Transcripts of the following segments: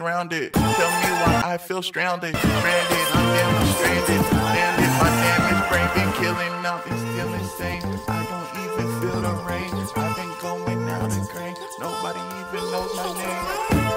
getting. Tell me why I feel stranded. Stranded, I'm damn stranded. Stranded, my damaged brain been killing now. It's still insane. I don't even feel the rain. I've been going out and grain. Nobody even knows my name.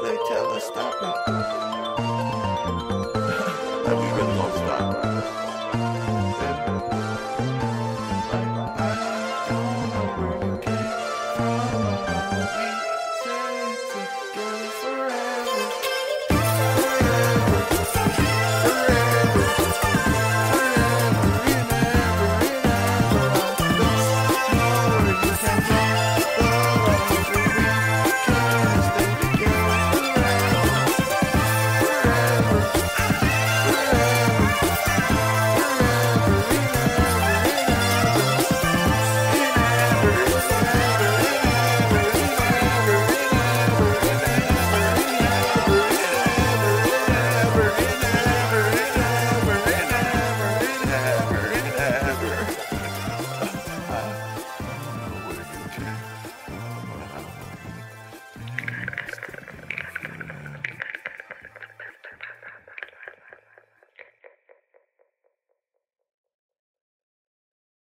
they tell us stop it.